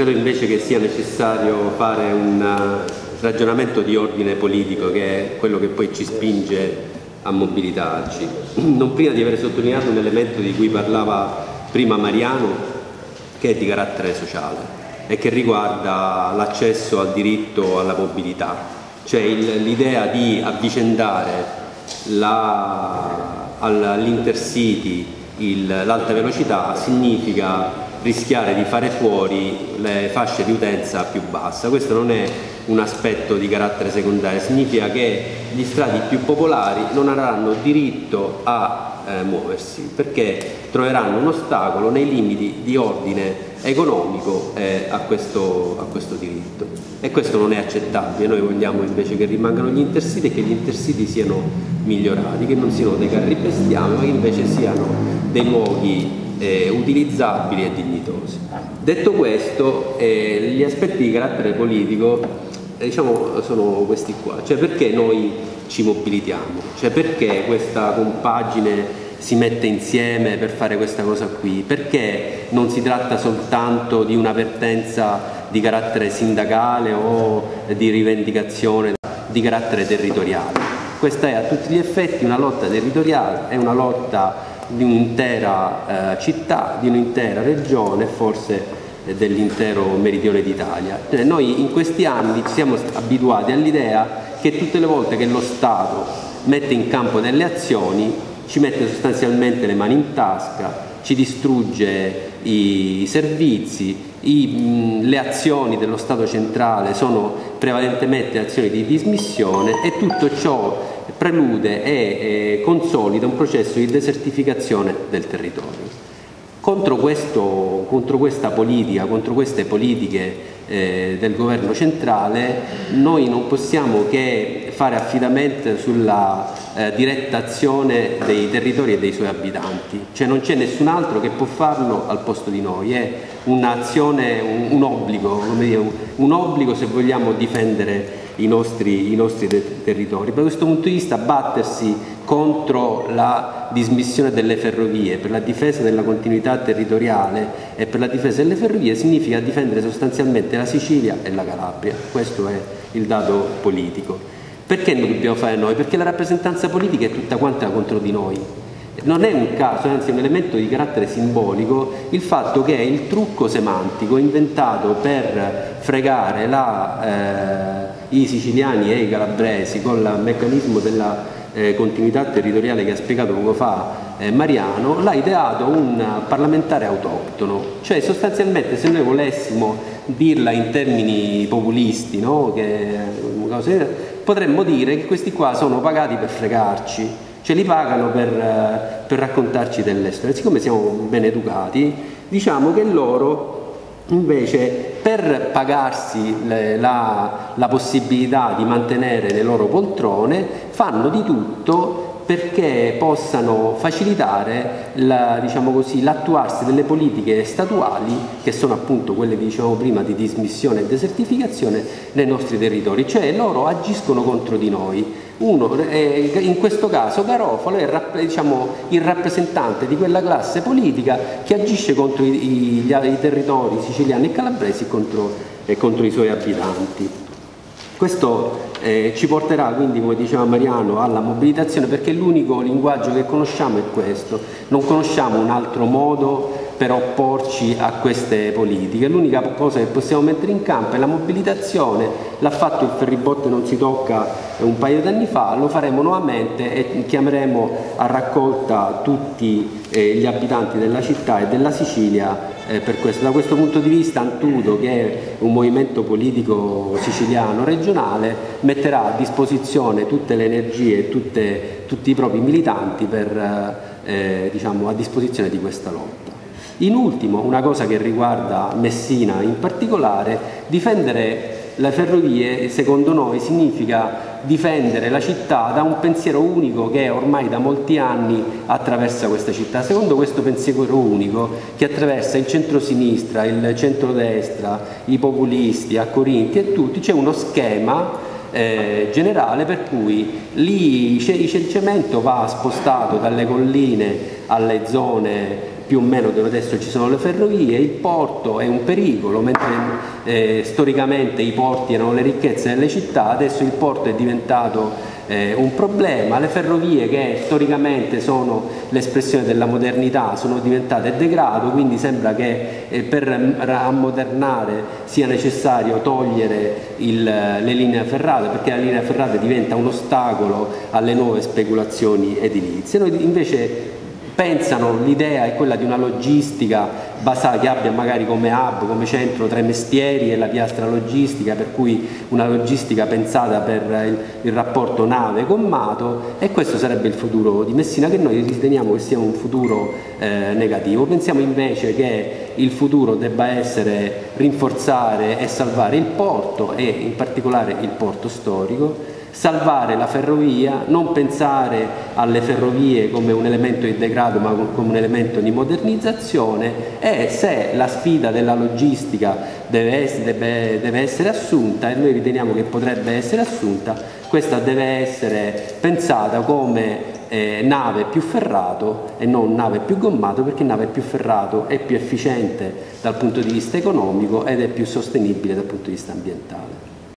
Credo invece che sia necessario fare un ragionamento di ordine politico che è quello che poi ci spinge a mobilitarci. Non prima di aver sottolineato un elemento di cui parlava prima Mariano che è di carattere sociale e che riguarda l'accesso al diritto alla mobilità, cioè l'idea di avvicendare all'intercity l'alta velocità significa rischiare di fare fuori le fasce di utenza più bassa. Questo non è un aspetto di carattere secondario, significa che gli strati più popolari non avranno diritto a eh, muoversi perché troveranno un ostacolo nei limiti di ordine economico eh, a, questo, a, questo, diritto e questo non è accettabile, noi vogliamo invece che rimangano gli intercity e che gli intercity siano migliorati, che non siano dei carri bestiame ma che invece siano dei luoghi eh, utilizzabili e dignitosi. Detto questo, eh, gli aspetti di carattere politico eh, diciamo, sono questi qua, cioè perché noi ci mobilitiamo, cioè perché questa compagine si mette insieme per fare questa cosa qui, perché non si tratta soltanto di un'avvertenza di carattere sindacale o di rivendicazione di carattere territoriale. Questa è a tutti gli effetti una lotta territoriale, è una lotta di un'intera eh, città, di un'intera regione, forse eh, dell'intero meridione d'Italia. Cioè, noi in questi anni ci siamo abituati all'idea che tutte le volte che lo Stato mette in campo delle azioni ci mette sostanzialmente le mani in tasca, ci distrugge i servizi, i, le azioni dello Stato centrale sono prevalentemente azioni di dismissione e tutto ciò prelude e eh, consolida un processo di desertificazione del territorio. Contro, questo, contro questa politica, contro queste politiche eh, del governo centrale, noi non possiamo che fare affidamento sulla eh, diretta azione dei territori e dei suoi abitanti, cioè non c'è nessun altro che può farlo al posto di noi, è un'azione, un, un, obbligo, dire, un, un obbligo se vogliamo difendere i nostri, i nostri territori. Da questo punto di vista battersi contro la dismissione delle ferrovie, per la difesa della continuità territoriale e per la difesa delle ferrovie significa difendere sostanzialmente la Sicilia e la Calabria, questo è il dato politico. Perché lo dobbiamo fare noi? Perché la rappresentanza politica è tutta quanta contro di noi. Non è un caso, anzi è un elemento di carattere simbolico, il fatto che il trucco semantico inventato per fregare la, eh, i siciliani e i calabresi con il meccanismo della eh, continuità territoriale che ha spiegato poco fa eh, Mariano, l'ha ideato un parlamentare autoctono, cioè sostanzialmente se noi volessimo dirla in termini populisti, no? che, potremmo dire che questi qua sono pagati per fregarci, cioè li pagano per, eh, per raccontarci dell'estero. E siccome siamo ben educati, diciamo che loro invece per pagarsi le, la, la possibilità di mantenere le loro poltrone fanno di tutto perché possano facilitare la, diciamo così, l'attuarsi delle politiche statuali che sono appunto quelle diciamo prima di dismissione e desertificazione nei nostri territori, cioè loro agiscono contro di noi. Uno, eh, in questo caso Garofalo è diciamo, il rappresentante di quella classe politica che agisce contro i, i, i territori siciliani e calabresi e contro, eh, contro i suoi abitanti. Questo eh, ci porterà quindi, come diceva Mariano, alla mobilitazione perché l'unico linguaggio che conosciamo è questo, non conosciamo un altro modo per opporci a queste politiche. L'unica cosa che possiamo mettere in campo è la mobilitazione, l'ha fatto il ferribotte non si tocca un paio di anni fa, lo faremo nuovamente e chiameremo a raccolta tutti eh, gli abitanti della città e della Sicilia eh, questo. Da questo punto di vista Antudo, che è un movimento politico siciliano regionale, metterà a disposizione tutte le energie e tutti i propri militanti per, eh, diciamo, a disposizione di questa lotta. In ultimo, una cosa che riguarda Messina in particolare, difendere le ferrovie secondo noi significa difendere la città da un pensiero unico che ormai da molti anni attraversa questa città. Secondo questo pensiero unico che attraversa il centro-sinistra, il centro-destra, i populisti, a Corinti e tutti, c'è uno schema eh, generale per cui lì il cemento va spostato dalle colline alle zone più o meno dove adesso ci sono le ferrovie, il porto è un pericolo, mentre eh, storicamente i porti erano le ricchezze delle città, adesso il porto è diventato eh, un problema, le ferrovie che storicamente sono l'espressione della modernità sono diventate degrado, quindi sembra che eh, per ammodernare sia necessario togliere il, le linee ferrate perché la linea ferrata diventa un ostacolo alle nuove speculazioni edilizie. Noi invece pensano, l'idea è quella di una logistica basata, che abbia magari come hub, come centro tre mestieri e la piastra logistica, per cui una logistica pensata per il, il rapporto nave-commato e questo sarebbe il futuro di Messina che noi riteniamo che sia un futuro eh, negativo. Pensiamo invece che il futuro debba essere rinforzare e salvare il porto e in particolare il porto storico salvare la ferrovia, non pensare alle ferrovie come un elemento di degrado ma come un elemento di modernizzazione e se la sfida della logistica deve deve, deve essere assunta e noi riteniamo che potrebbe essere assunta, questa deve essere pensata come eh, nave più ferrato e non nave più gommato perché nave più ferrato è più efficiente dal punto di vista economico ed è più sostenibile dal punto di vista ambientale.